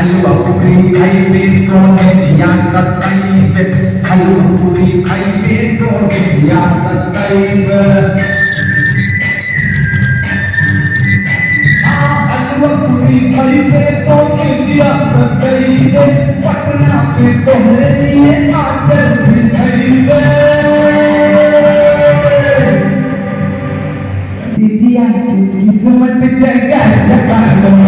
हलवा पूरी खाइबे तो निया सताइबे हलवा पूरी खाइबे तो निया सताइबे हलवा पूरी खाइबे तो निया सताइबे पटना पे तोहरे लिए आचल बिछाइबे सिजिया की की किस्मत जगह जगह